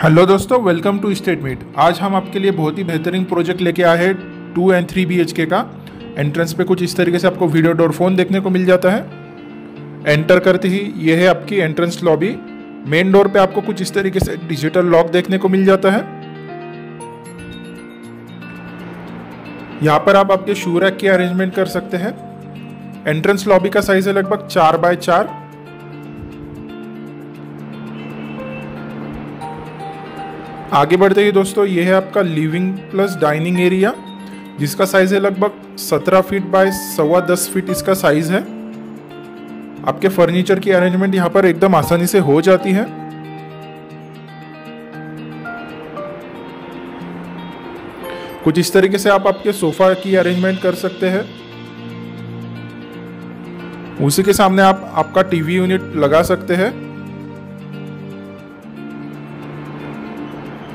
Hello दोस्तों welcome to state meet आज हम आपके लिए बहुत ही बेहतरीन प्रोजेक्ट लेके आए हैं two and three B H K का। एंट्रेंस पे कुछ इस तरीके से आपको वीडियो डोर फ़ोन देखने को मिल जाता है। एंटर करते ही ये है आपकी एंट्रेंस लॉबी मेन डोर पे आपको कुछ इस तरीके से डिजिटल लॉक देखने को मिल जाता है। यहाँ पर आप आपके शू रैक की अरेंजमेंट कर सकते हैं। एंट्रेंस लॉबी का साइज़ है लगभग चार बाय चार। आगे बढ़ते ही दोस्तों, ये है आपका लिविंग प्लस डाइनिंग एरिया जिसका साइज़ है लगभग 17 फीट बाय सवा दस फीट इसका साइज़ है। आपके फर्नीचर की अरेंजमेंट यहाँ पर एकदम आसानी से हो जाती है। कुछ इस तरीके से आप आपके सोफा की अरेंजमेंट कर सकते हैं। उसी के सामने आप आपका टीवी यूनिट लगा सकते हैं।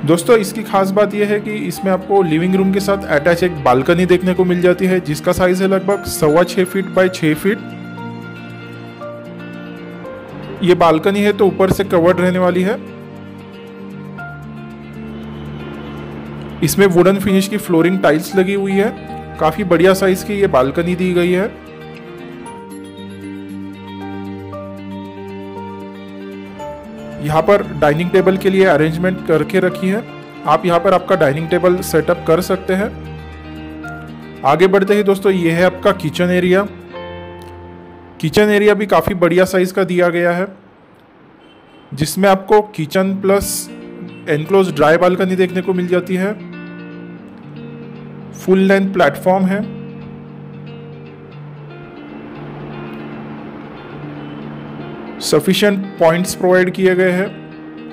दोस्तों, इसकी खास बात यह है कि इसमें आपको लिविंग रूम के साथ अटैच एक बालकनी देखने को मिल जाती है, जिसका साइज़ है लगभग सवा छः फीट बाय छः फीट ये बालकनी है तो ऊपर से कवर्ड रहने वाली है। इसमें वुडन फिनिश की फ्लोरिंग टाइल्स लगी हुई है। काफ़ी बढ़िया साइज़ की ये बालकनी दी गई है। यहाँ पर डाइनिंग टेबल के लिए अरेंजमेंट करके रखी है। आप यहाँ पर आपका डाइनिंग टेबल सेटअप कर सकते हैं। आगे बढ़ते ही दोस्तों, ये है आपका किचन एरिया किचन एरिया भी काफ़ी बढ़िया साइज़ का दिया गया है। जिसमें आपको kitchen plus enclose dry balcony देखने को मिल जाती है। फुल लेंथ प्लेटफॉर्म है। सफिशिएंट पॉइंट्स प्रोवाइड किए गए हैं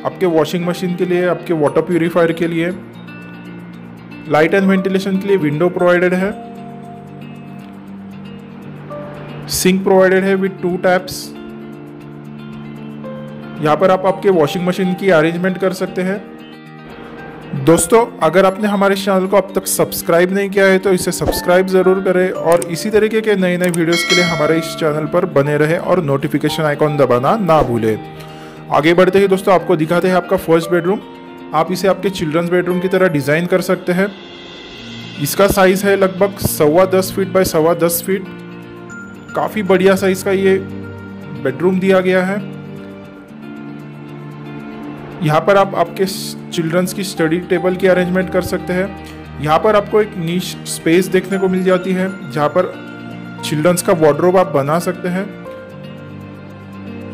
आपके वॉशिंग मशीन के लिए, आपके वाटर प्यूरिफायर के लिए। लाइट एंड वेंटिलेशन के लिए विंडो प्रोवाइडेड है। सिंक प्रोवाइडेड है विथ टू टैप्स यहाँ पर आप आपके वॉशिंग मशीन की अरेंजमेंट कर सकते हैं। दोस्तों, अगर आपने हमारे चैनल को अब तक सब्सक्राइब नहीं किया है तो इसे सब्सक्राइब ज़रूर करें और इसी तरीके के नए नए वीडियोस के लिए हमारे इस चैनल पर बने रहें और नोटिफिकेशन आइकॉन दबाना ना भूलें। आगे बढ़ते ही दोस्तों, आपको दिखाते हैं आपका फ़र्स्ट बेडरूम आप इसे आपके चिल्ड्रंस बेडरूम की तरह डिज़ाइन कर सकते हैं। इसका साइज़ है लगभग सवा दस फीट बाय सवा दस फीट काफ़ी बढ़िया साइज़ का ये बेडरूम दिया गया है। यहाँ पर आप आपके चिल्ड्रंस की स्टडी टेबल की अरेंजमेंट कर सकते हैं। यहाँ पर आपको एक नीच स्पेस देखने को मिल जाती है, जहाँ पर चिल्ड्रंस का वार्ड्रोब आप बना सकते हैं।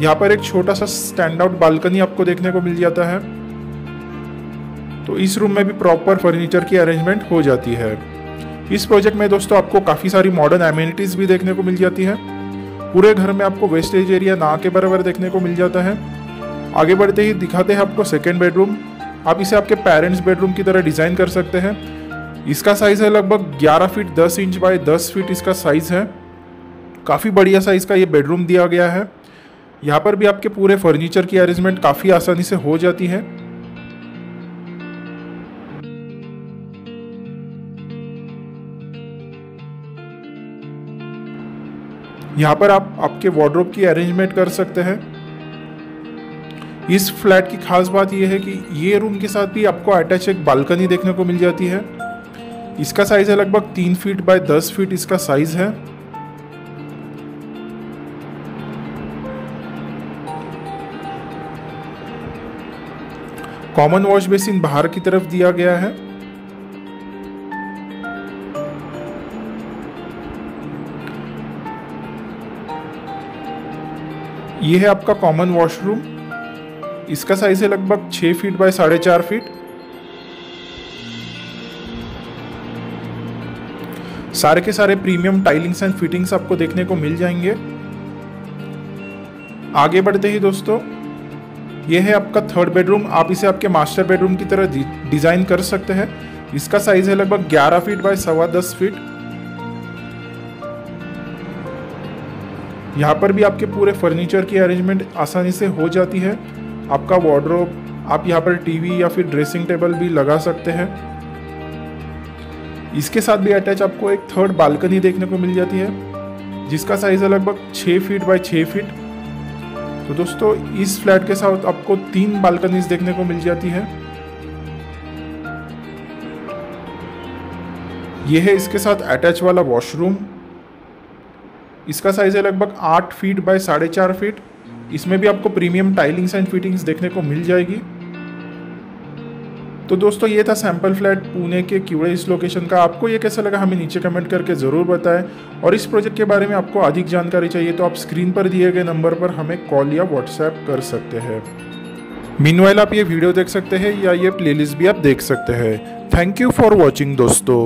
यहाँ पर एक छोटा सा स्टैंड आउट बालकनी आपको देखने को मिल जाता है। तो इस रूम में भी प्रॉपर फर्नीचर की अरेंजमेंट हो जाती है। इस प्रोजेक्ट में दोस्तों आपको काफ़ी सारी मॉडर्न एम्यूनिटीज़ भी देखने को मिल जाती है। पूरे घर में आपको वेस्टेज एरिया ना के बराबर देखने को मिल जाता है। आगे बढ़ते ही दिखाते हैं आपको सेकेंड बेडरूम आप इसे आपके पेरेंट्स बेडरूम की तरह डिज़ाइन कर सकते हैं। इसका साइज़ है लगभग 11 फीट 10 इंच बाय 10 फीट इसका साइज़ है। काफ़ी बढ़िया साइज़ का ये बेडरूम दिया गया है। यहाँ पर भी आपके पूरे फर्नीचर की अरेंजमेंट काफ़ी आसानी से हो जाती है। यहाँ पर आप आपके वार्ड्रोब की अरेंजमेंट कर सकते हैं। इस फ्लैट की खास बात यह है कि ये रूम के साथ भी आपको अटैच एक बालकनी देखने को मिल जाती है। इसका साइज़ है लगभग तीन फीट बाय दस फीट इसका साइज़ है। कॉमन वॉश बेसिन बाहर की तरफ़ दिया गया है। यह है आपका कॉमन वॉशरूम इसका साइज़ है लगभग छः फीट बाय साढ़े चार फीट सारे के सारे प्रीमियम टाइलिंग्स एंड फिटिंग्स आपको देखने को मिल जाएँगे। आगे बढ़ते ही दोस्तों यह है आपका थर्ड बेडरूम आप इसे आपके मास्टर बेडरूम की तरह डिज़ाइन कर सकते हैं। इसका साइज़ है लगभग 11 फीट बाय सवा दस फीट यहाँ पर भी आपके पूरे फर्नीचर की अरेंजमेंट आसानी से हो जाती है। आपका वार्ड्रोब आप यहाँ पर टीवी या फिर ड्रेसिंग टेबल भी लगा सकते हैं। इसके साथ भी अटैच आपको एक थर्ड बालकनी देखने को मिल जाती है, जिसका साइज़ है लगभग छः फीट बाय छः फीट तो दोस्तों, इस फ्लैट के साथ आपको तीन बालकनीज देखने को मिल जाती है। यह है इसके साथ अटैच वाला वॉशरूम इसका साइज़ है लगभग आठ फीट बाय साढ़े चार फीट इसमें भी आपको प्रीमियम टाइलिंग्स एंड फिटिंग्स देखने को मिल जाएगी। तो दोस्तों, ये था सैंपल फ्लैट पुणे के क्यूड़े इस लोकेशन का। आपको ये कैसा लगा हमें नीचे कमेंट करके ज़रूर बताएँ। और इस प्रोजेक्ट के बारे में आपको अधिक जानकारी चाहिए तो आप स्क्रीन पर दिए गए नंबर पर हमें कॉल या व्हाट्सएप कर सकते हैं। मीनवाइल आप ये वीडियो देख सकते हैं या ये प्लेलिस्ट भी आप देख सकते हैं। थैंक यू फॉर वॉचिंग दोस्तों।